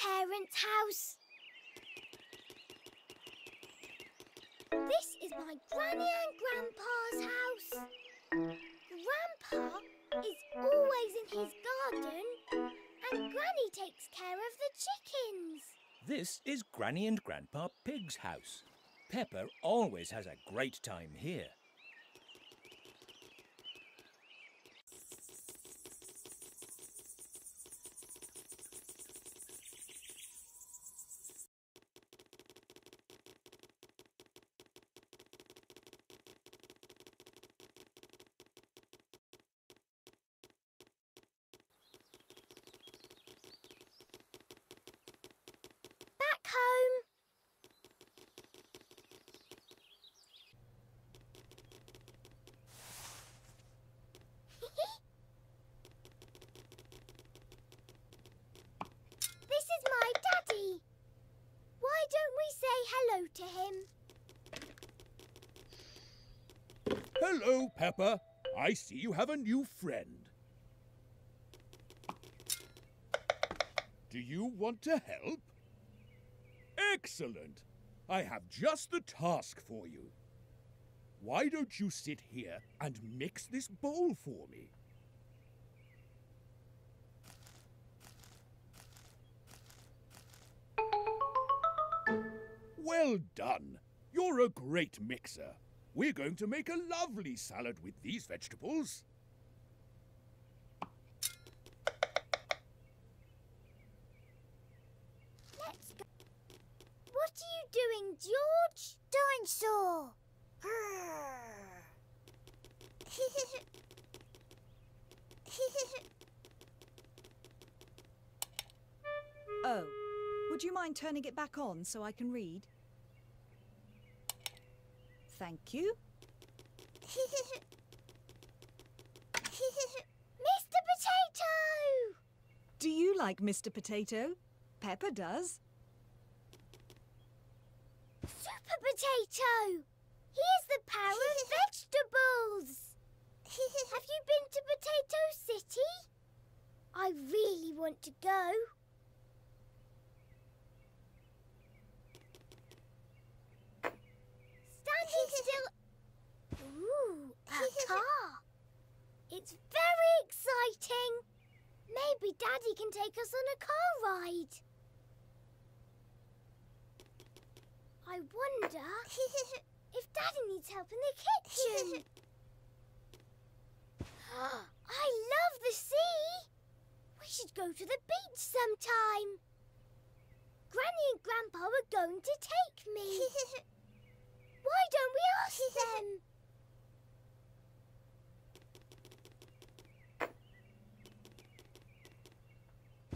parents' house. This is my Granny and Grandpa's house. Grandpa is always in his garden and Granny takes care of the chickens. This is Granny and Grandpa Pig's house. Peppa always has a great time here. Back home. this is my daddy. Why don't we say hello to him? Hello, Peppa. I see you have a new friend. Do you want to help? Excellent. I have just the task for you. Why don't you sit here and mix this bowl for me? Well done. You're a great mixer. We're going to make a lovely salad with these vegetables. Let's go. What are you doing, George? Dinosaur. Oh, would you mind turning it back on so I can read? Thank you. Mr. Potato! Do you like Mr. Potato? Peppa does. Super Potato! Here's the power of vegetables! Have you been to Potato City? I really want to go. Standing still. Ooh, a car. It's very exciting. Maybe Daddy can take us on a car ride. I wonder if Daddy needs help in the kitchen. I love the sea. We should go to the beach sometime. Granny and Grandpa are going to take me. Why don't we ask them?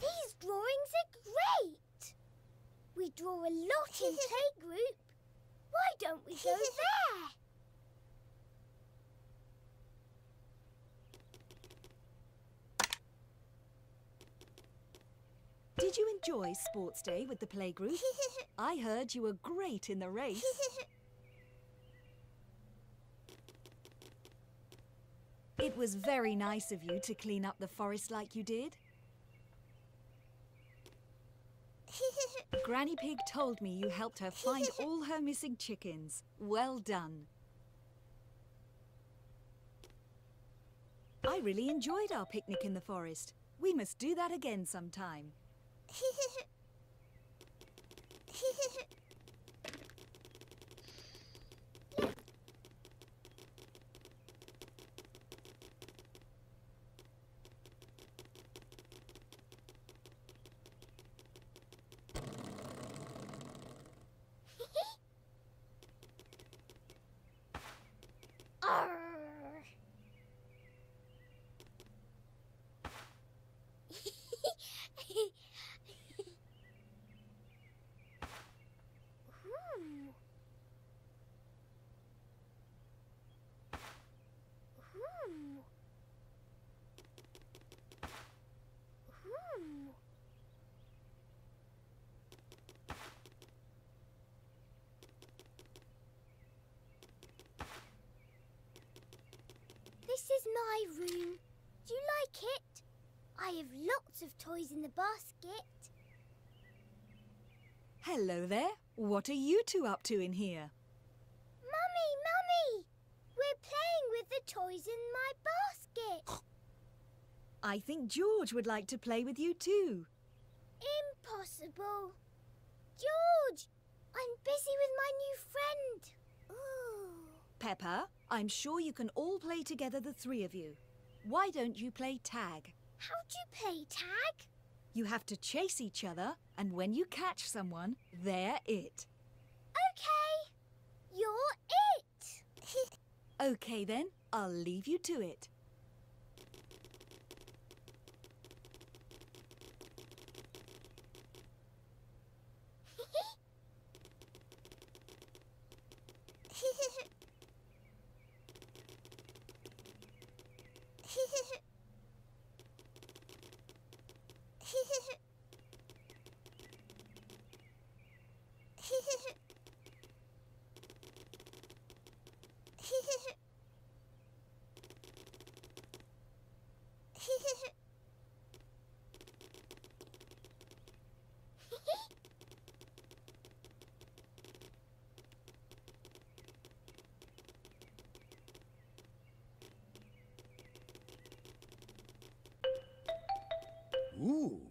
These drawings are great. We draw a lot in playgroup. Why don't we go there? Did you enjoy Sports Day with the playgroup? I heard you were great in the race. It was very nice of you to clean up the forest like you did. Granny Pig told me you helped her find all her missing chickens. Well done. I really enjoyed our picnic in the forest. We must do that again sometime. Arr. Ooh. Ooh. Ooh. This is my room. Do you like it? I have lots of toys in the basket. Hello there. What are you two up to in here? Mummy, Mummy! We're playing with the toys in my basket. I think George would like to play with you too. Impossible. George, I'm busy with my new friend. Ooh. Peppa, I'm sure you can all play together, the three of you. Why don't you play tag? How do you play tag? You have to chase each other, and when you catch someone, they're it. Okay. You're it. Okay then, I'll leave you to it. Ooh.